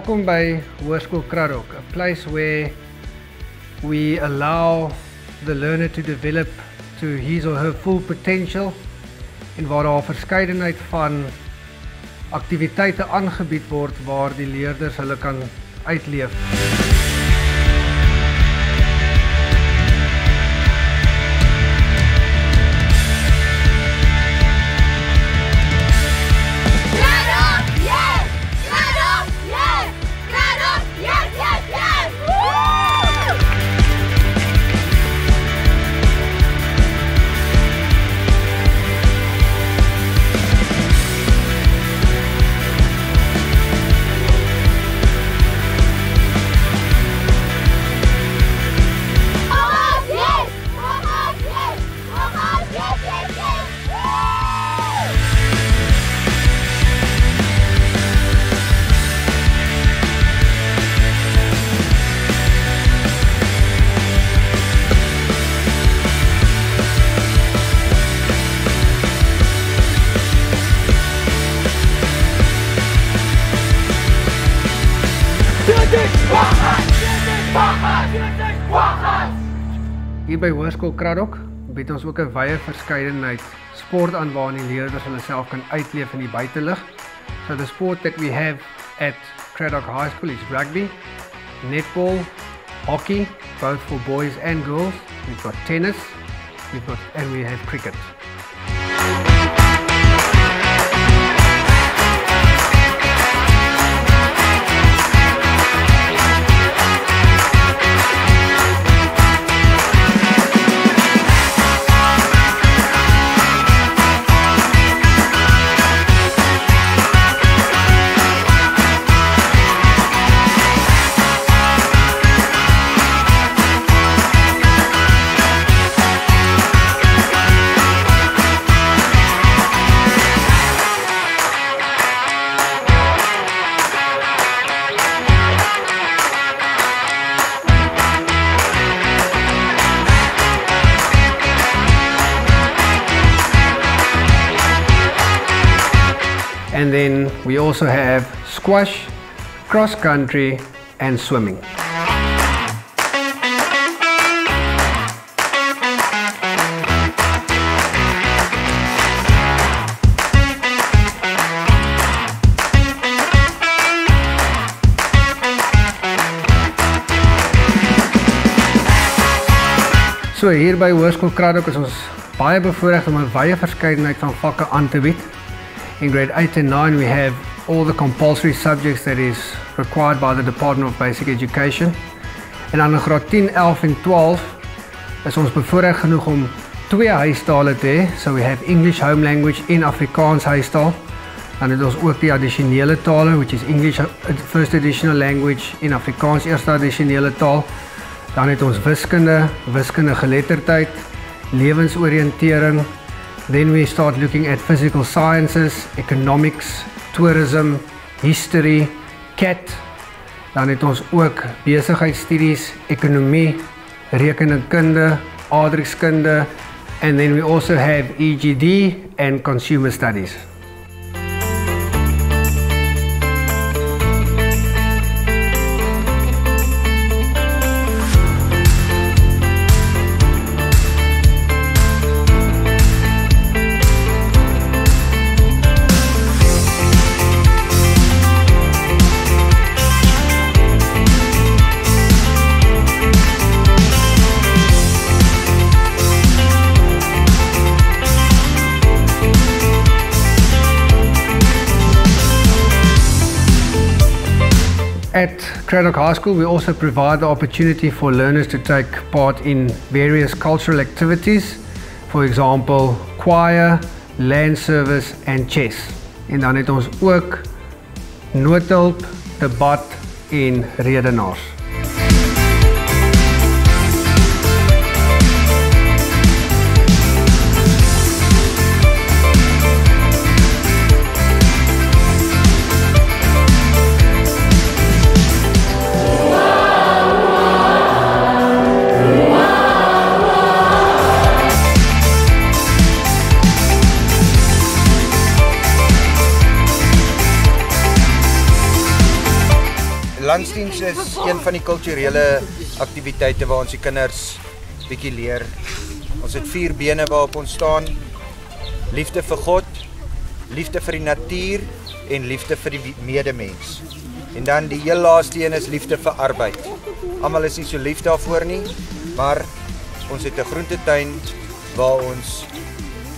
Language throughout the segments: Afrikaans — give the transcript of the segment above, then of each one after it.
Welkom by Hoërskool Kraddock, a place where we allow the learner to develop to his or her full potential en waar daar verskeidenheid van aktiwiteite aangebied word waar die leerders hulle kan uitleef. Hier by Hoërskool Kraddock bied ons ook 'n wye verskeidenheid sport aan waarin die leerders hulle self kan uitleef in die buitelug. So the sport that we have at Kraddock High School is rugby, netball, hockey, both for boys and girls. We've got tennis, we've got and we have cricket. And then we also have squash, cross country and swimming. So hier by Hoërskool Kraddock is ons baie bevoorreg om 'n wye verskeidenheid van vakke aan te bied. In grade 8 and 9 we have all the compulsory subjects that is required by the Department of Basic Education. En dan in graad 10, 11 en 12 is ons bevoorreg genoeg om twee huistale te hê. So we have English home language en Afrikaans huistaal. Dan het ons ook die addisionele tale which is English uh, first additional language en Afrikaans eerste addisionele taal. Dan het ons wiskunde, wiskunde geletterdheid, lewensoriëntering. Then we start looking at physical sciences, economics, tourism, history, CAT. Dan het ons ook besigheidstudies, ekonomie, rekenkunde, aardrykskunde and then we also have EGD and consumer studies. At Craddock High School, we also provide the opportunity for learners to take part in various cultural activities, for example, choir, land service and chess. En dan het ons ook noodhulp, debat en redenaars. Is een van die kulturele aktiwiteite waar ons die kinders bietjie leer. Ons het vier bene waarop ons staan. Liefde vir God, liefde vir die natuur en liefde vir die medemens. En dan die heel laaste een is liefde vir arbeid. Almal is nie so lief daarvoor nie, maar ons het 'n groentetuin waar ons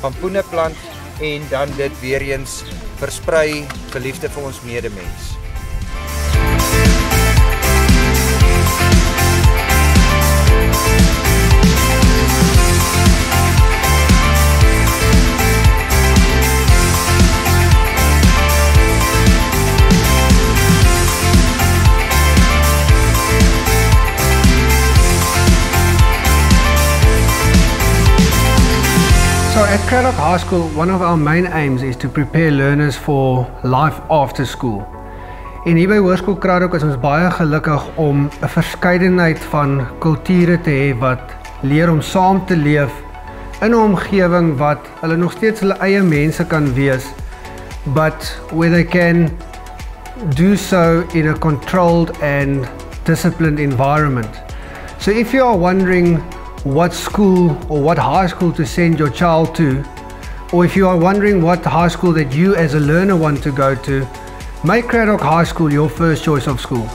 pampoene plant en dan dit weer eens versprei vir liefde vir ons medemens. At Craddock High School, one of our main aims is to prepare learners for life after school. En hier by Hoërskool Craddock is ons baie gelukkig om 'n verskeidenheid van kulture te hê wat leer om saam te leef in 'n omgewing wat hulle nog steeds hulle eie mense kan wees, but where they can do so in a controlled and disciplined environment. So if you are wondering what school or what high school to send your child to, or if you are wondering what high school that you as a learner want to go to, make Craddock High School your first choice of school.